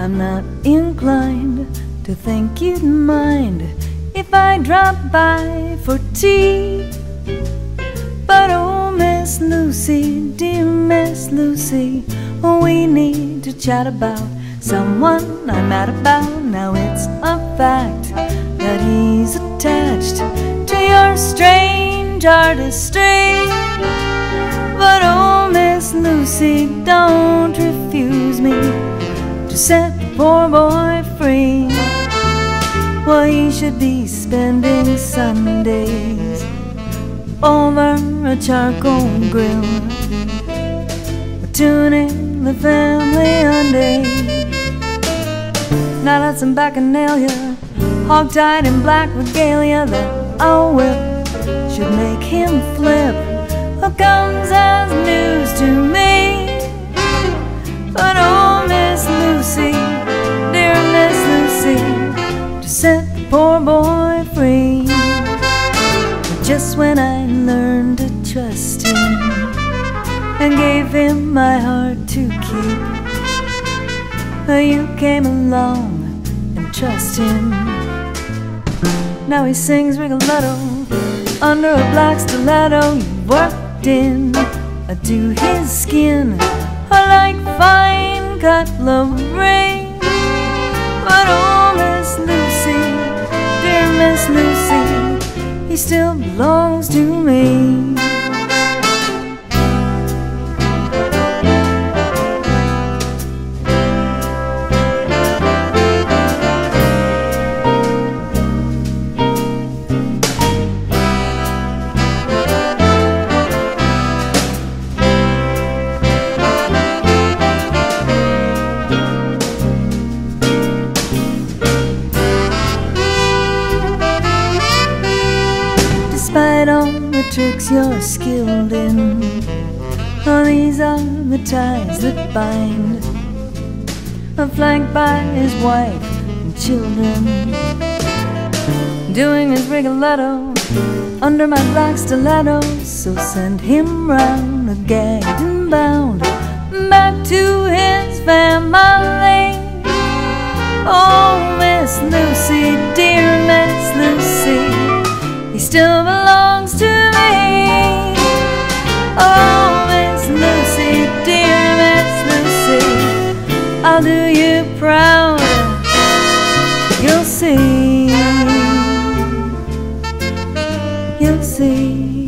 I'm not inclined to think you'd mind if I drop by for tea. But oh, Miss Lucy, dear Miss Lucy, we need to chat about someone I'm mad about. Now it's a fact that he's attached to your strange artistry. But oh, Miss Lucy, don't refuse me set poor boy free. Well, he should be spending Sundays over a charcoal grill, tuning the family Hyundai. Now that's some bacchanalia, hog-tied in black regalia that oh I'll whip should make him flip. What comes as news to me? Poor boy free. But just when I learned to trust him and gave him my heart to keep, uh, you came along and trussed him. Now he sings Rigoletto under a black stiletto. You worked in uh, to his skin uh, like fine cutlery. But oh, still belongs to me. The tricks you're skilled in, oh, these are the ties that bind. A flanked by his wife and children, doing his Rigoletto under my black stiletto. So send him round, gagged and bound, back to his family. Still belongs to me. Oh, Miss Lucy, dear Miss Lucy, I'll do you proud. You'll see. You'll see.